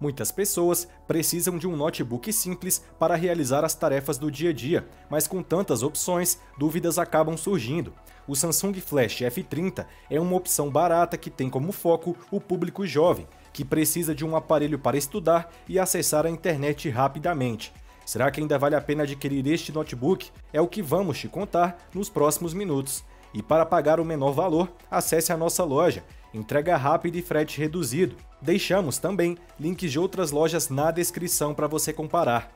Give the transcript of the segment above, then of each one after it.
Muitas pessoas precisam de um notebook simples para realizar as tarefas do dia a dia, mas com tantas opções, dúvidas acabam surgindo. O Samsung Flash F30 é uma opção barata que tem como foco o público jovem, que precisa de um aparelho para estudar e acessar a internet rapidamente. Será que ainda vale a pena adquirir este notebook? É o que vamos te contar nos próximos minutos. E para pagar o menor valor, acesse a nossa loja entrega rápida e frete reduzido. Deixamos também links de outras lojas na descrição para você comparar.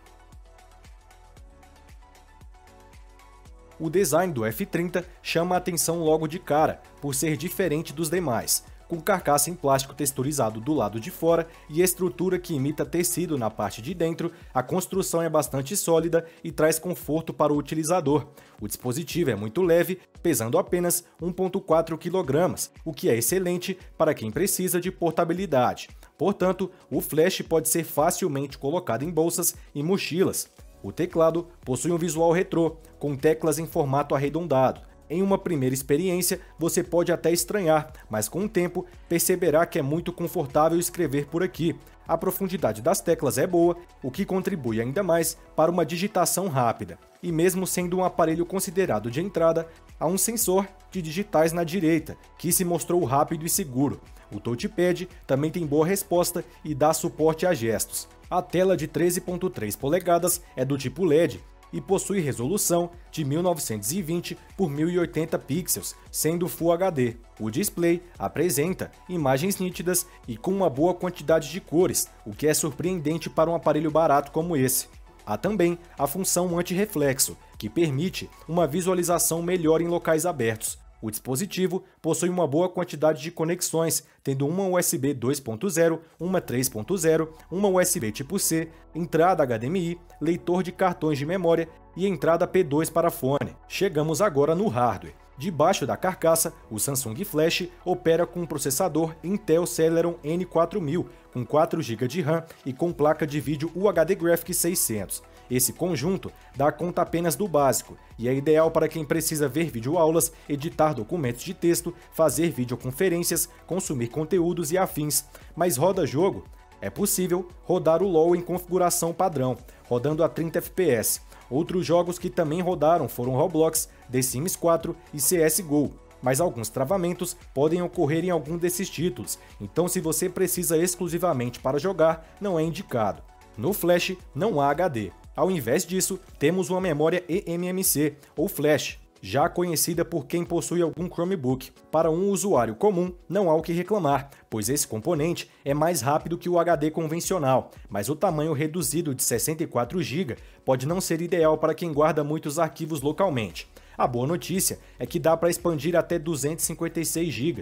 O design do F30 chama a atenção logo de cara, por ser diferente dos demais com carcaça em plástico texturizado do lado de fora e estrutura que imita tecido na parte de dentro, a construção é bastante sólida e traz conforto para o utilizador. O dispositivo é muito leve, pesando apenas 1,4 kg, o que é excelente para quem precisa de portabilidade. Portanto, o flash pode ser facilmente colocado em bolsas e mochilas. O teclado possui um visual retrô, com teclas em formato arredondado em uma primeira experiência, você pode até estranhar, mas com o tempo perceberá que é muito confortável escrever por aqui. A profundidade das teclas é boa, o que contribui ainda mais para uma digitação rápida. E mesmo sendo um aparelho considerado de entrada, há um sensor de digitais na direita, que se mostrou rápido e seguro. O touchpad também tem boa resposta e dá suporte a gestos. A tela de 13.3 polegadas é do tipo LED, e possui resolução de 1920 por 1080 pixels, sendo Full HD. O display apresenta imagens nítidas e com uma boa quantidade de cores, o que é surpreendente para um aparelho barato como esse. Há também a função anti-reflexo, que permite uma visualização melhor em locais abertos, o dispositivo possui uma boa quantidade de conexões, tendo uma USB 2.0, uma 3.0, uma USB tipo C, entrada HDMI, leitor de cartões de memória e entrada P2 para fone. Chegamos agora no hardware. Debaixo da carcaça, o Samsung Flash opera com um processador Intel Celeron N4000, com 4 GB de RAM e com placa de vídeo UHD Graphics 600. Esse conjunto dá conta apenas do básico e é ideal para quem precisa ver videoaulas, editar documentos de texto, fazer videoconferências, consumir conteúdos e afins. Mas roda jogo? É possível rodar o LoL em configuração padrão, rodando a 30 FPS. Outros jogos que também rodaram foram Roblox, The Sims 4 e CSGO, mas alguns travamentos podem ocorrer em algum desses títulos, então se você precisa exclusivamente para jogar, não é indicado. No Flash não há HD, ao invés disso, temos uma memória eMMC, ou flash, já conhecida por quem possui algum Chromebook. Para um usuário comum, não há o que reclamar, pois esse componente é mais rápido que o HD convencional, mas o tamanho reduzido de 64 GB pode não ser ideal para quem guarda muitos arquivos localmente. A boa notícia é que dá para expandir até 256 GB.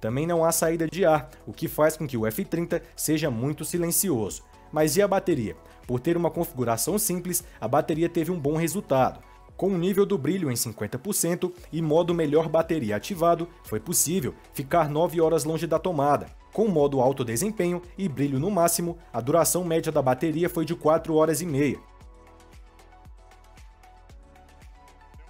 Também não há saída de ar, o que faz com que o F30 seja muito silencioso. Mas e a bateria? Por ter uma configuração simples, a bateria teve um bom resultado. Com o nível do brilho em 50% e modo melhor bateria ativado, foi possível ficar 9 horas longe da tomada. Com modo alto desempenho e brilho no máximo, a duração média da bateria foi de 4 horas e meia.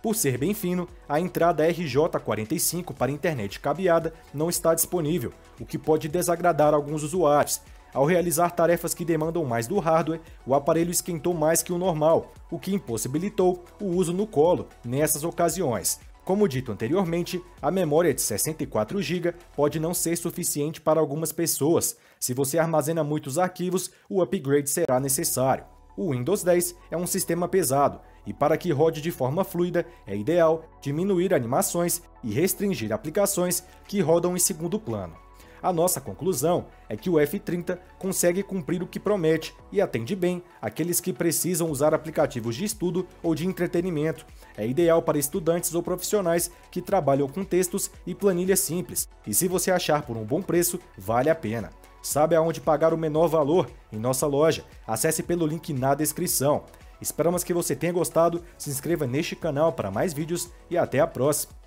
Por ser bem fino, a entrada RJ45 para internet cabeada não está disponível, o que pode desagradar alguns usuários, ao realizar tarefas que demandam mais do hardware, o aparelho esquentou mais que o normal, o que impossibilitou o uso no colo nessas ocasiões. Como dito anteriormente, a memória de 64 GB pode não ser suficiente para algumas pessoas. Se você armazena muitos arquivos, o upgrade será necessário. O Windows 10 é um sistema pesado, e para que rode de forma fluida, é ideal diminuir animações e restringir aplicações que rodam em segundo plano. A nossa conclusão é que o F30 consegue cumprir o que promete e atende bem aqueles que precisam usar aplicativos de estudo ou de entretenimento. É ideal para estudantes ou profissionais que trabalham com textos e planilhas simples. E se você achar por um bom preço, vale a pena. Sabe aonde pagar o menor valor? Em nossa loja. Acesse pelo link na descrição. Esperamos que você tenha gostado, se inscreva neste canal para mais vídeos e até a próxima.